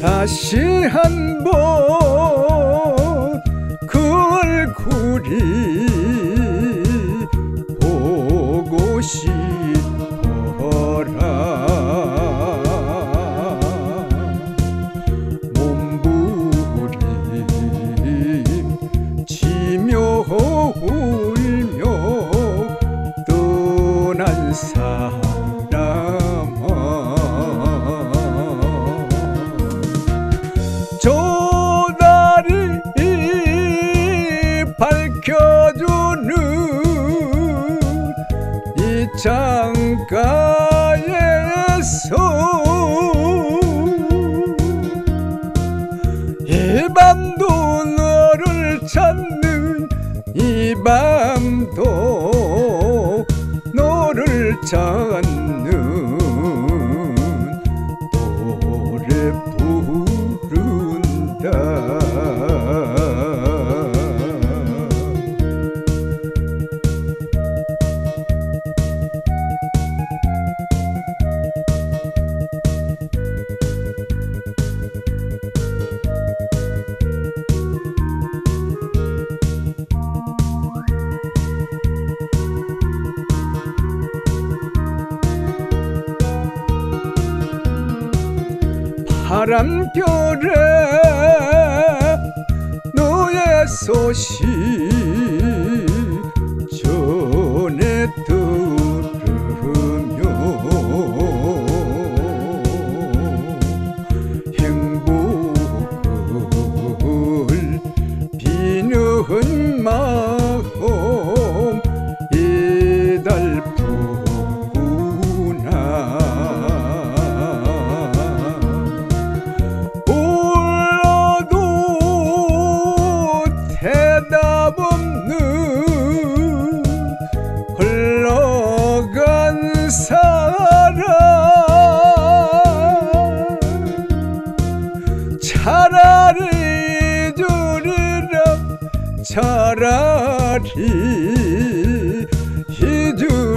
다시 한번 그 얼굴이 보고 싶어라. 몸부림 치며 울며 떠난 사 창가에서 이 밤도 너를 찾는 이 밤도 너를 찾는 노래 부른다 바람결에 너의 소식 사람 차라리 주리라 차라리 잊으리라